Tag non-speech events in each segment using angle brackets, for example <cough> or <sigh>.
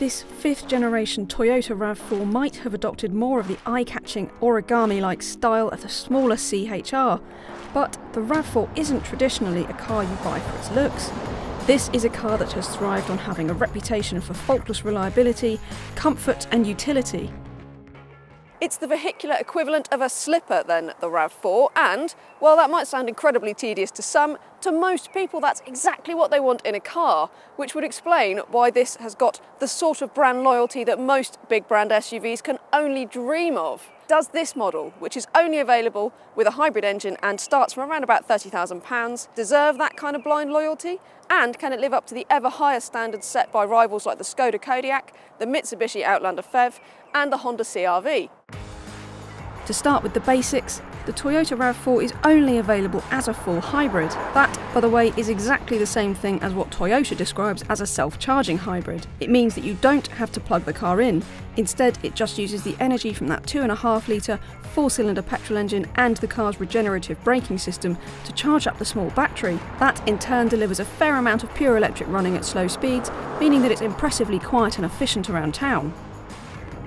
This fifth generation Toyota RAV4 might have adopted more of the eye catching origami like style of the smaller CHR, but the RAV4 isn't traditionally a car you buy for its looks. This is a car that has thrived on having a reputation for faultless reliability, comfort, and utility. It's the vehicular equivalent of a slipper then, the RAV4, and while that might sound incredibly tedious to some, to most people that's exactly what they want in a car, which would explain why this has got the sort of brand loyalty that most big brand SUVs can only dream of. Does this model, which is only available with a hybrid engine and starts from around about £30,000, deserve that kind of blind loyalty? And can it live up to the ever higher standards set by rivals like the Skoda Kodiaq, the Mitsubishi Outlander PHEV and the Honda CRV? To start with the basics, the Toyota RAV4 is only available as a full hybrid. That, by the way, is exactly the same thing as what Toyota describes as a self-charging hybrid. It means that you don't have to plug the car in. Instead, it just uses the energy from that 2.5 litre four-cylinder petrol engine and the car's regenerative braking system to charge up the small battery. That in turn delivers a fair amount of pure electric running at slow speeds, meaning that it's impressively quiet and efficient around town.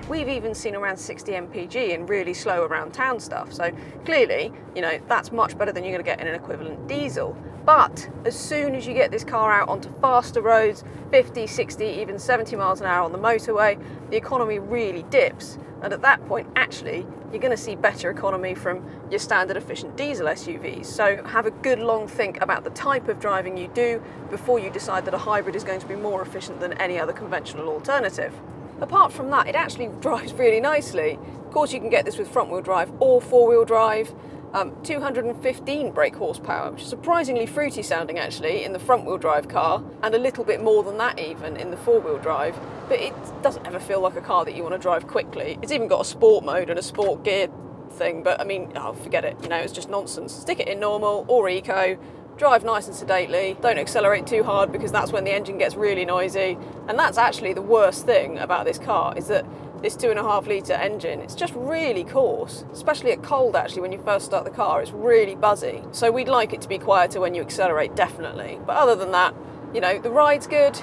We've even seen around 60 mpg in really slow around town stuff. So clearly, you know, that's much better than you're going to get in an equivalent diesel. But as soon as you get this car out onto faster roads, 50, 60, even 70 miles an hour on the motorway, the economy really dips. And at that point, actually, you're going to see better economy from your standard efficient diesel SUVs. So have a good long think about the type of driving you do before you decide that a hybrid is going to be more efficient than any other conventional alternative. Apart from that, it actually <laughs> drives really nicely. Of course, you can get this with front wheel drive or four wheel drive. Um, 215 brake horsepower, which is surprisingly fruity sounding actually in the front wheel drive car, and a little bit more than that even in the four wheel drive. But it doesn't ever feel like a car that you want to drive quickly. It's even got a sport mode and a sport gear thing, but I mean, oh, forget it, you know, it's just nonsense. Stick it in normal or eco, drive nice and sedately, don't accelerate too hard because that's when the engine gets really noisy. And that's actually the worst thing about this car is that this two and a half litre engine, it's just really coarse, especially at cold actually when you first start the car, it's really buzzy. So we'd like it to be quieter when you accelerate, definitely. But other than that, you know, the ride's good,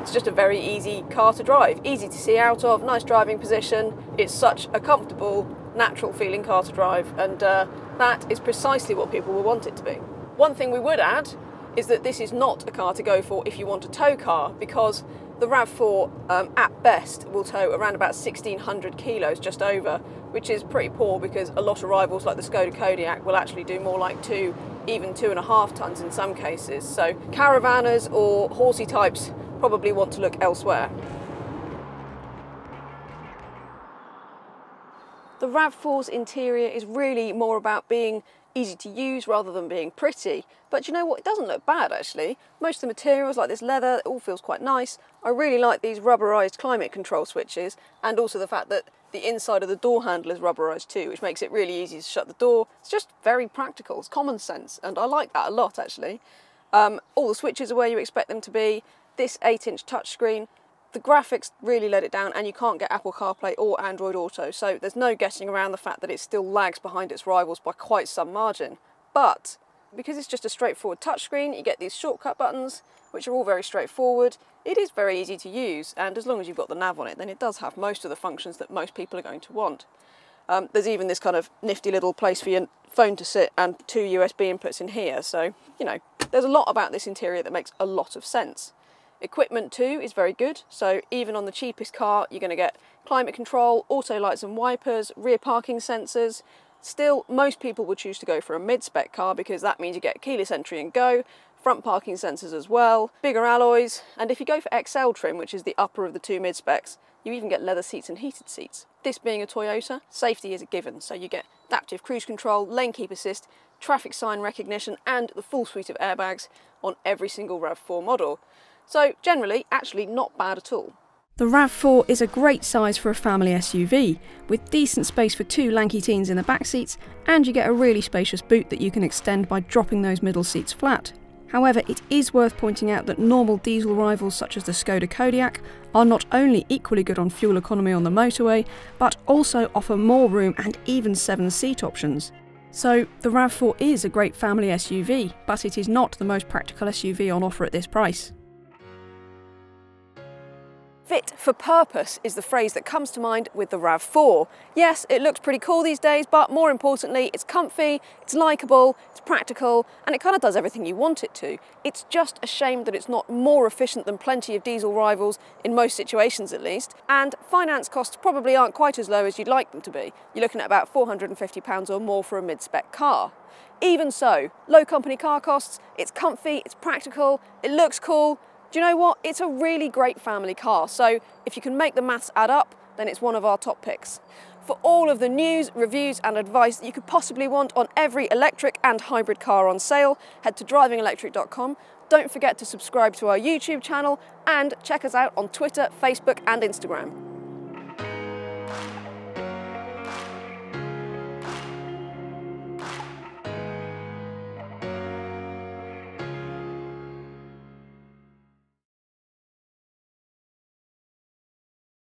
it's just a very easy car to drive, easy to see out of, nice driving position. It's such a comfortable, natural feeling car to drive, and uh, that is precisely what people will want it to be. One thing we would add is that this is not a car to go for if you want a tow car because the RAV4 um, at best will tow around about 1600 kilos just over which is pretty poor because a lot of rivals like the Skoda Kodiaq will actually do more like two even two and a half tons in some cases so caravanners or horsey types probably want to look elsewhere. The RAV4's interior is really more about being easy to use rather than being pretty. But you know what, it doesn't look bad actually. Most of the materials like this leather, it all feels quite nice. I really like these rubberized climate control switches and also the fact that the inside of the door handle is rubberized too, which makes it really easy to shut the door. It's just very practical, it's common sense, and I like that a lot actually. Um, all the switches are where you expect them to be. This 8 inch touchscreen the graphics really let it down and you can't get Apple CarPlay or Android Auto, so there's no guessing around the fact that it still lags behind its rivals by quite some margin. But because it's just a straightforward touchscreen, you get these shortcut buttons, which are all very straightforward. It is very easy to use, and as long as you've got the nav on it, then it does have most of the functions that most people are going to want. Um, there's even this kind of nifty little place for your phone to sit and two USB inputs in here, so, you know, there's a lot about this interior that makes a lot of sense. Equipment too is very good, so even on the cheapest car you're going to get climate control, auto lights and wipers, rear parking sensors. Still, most people would choose to go for a mid-spec car because that means you get keyless entry and go, front parking sensors as well, bigger alloys, and if you go for Excel trim, which is the upper of the two mid-specs, you even get leather seats and heated seats. This being a Toyota, safety is a given, so you get adaptive cruise control, lane keep assist, traffic sign recognition, and the full suite of airbags on every single RAV4 model. So generally, actually not bad at all. The RAV4 is a great size for a family SUV, with decent space for two lanky teens in the back seats, and you get a really spacious boot that you can extend by dropping those middle seats flat. However, it is worth pointing out that normal diesel rivals such as the Skoda Kodiaq are not only equally good on fuel economy on the motorway, but also offer more room and even seven seat options. So, the RAV4 is a great family SUV, but it is not the most practical SUV on offer at this price. Fit for purpose is the phrase that comes to mind with the RAV4. Yes, it looks pretty cool these days, but more importantly, it's comfy, it's likeable, it's practical, and it kind of does everything you want it to. It's just a shame that it's not more efficient than plenty of diesel rivals, in most situations at least, and finance costs probably aren't quite as low as you'd like them to be. You're looking at about £450 or more for a mid-spec car. Even so, low company car costs, it's comfy, it's practical, it looks cool, you know what? It's a really great family car, so if you can make the maths add up, then it's one of our top picks. For all of the news, reviews and advice that you could possibly want on every electric and hybrid car on sale, head to drivingelectric.com. Don't forget to subscribe to our YouTube channel and check us out on Twitter, Facebook and Instagram.